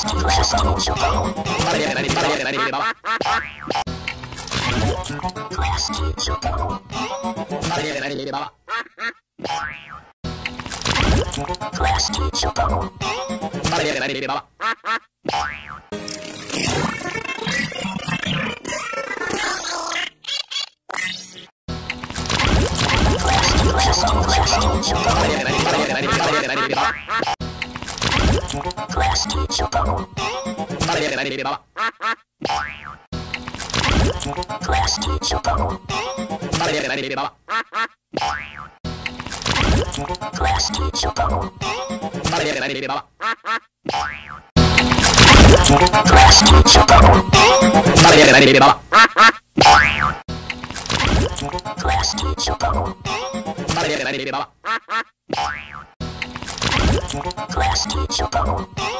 Class しょう。Plastic Chocobo. Plastic Chocobo. Plastic Chocobo. Plastic Chocobo. Plastic Chocobo.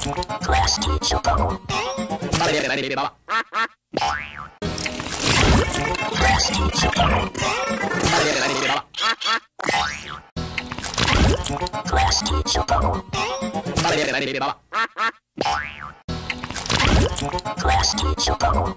Class teacher bubble. Class teacher bubble. Class teacher, Donald.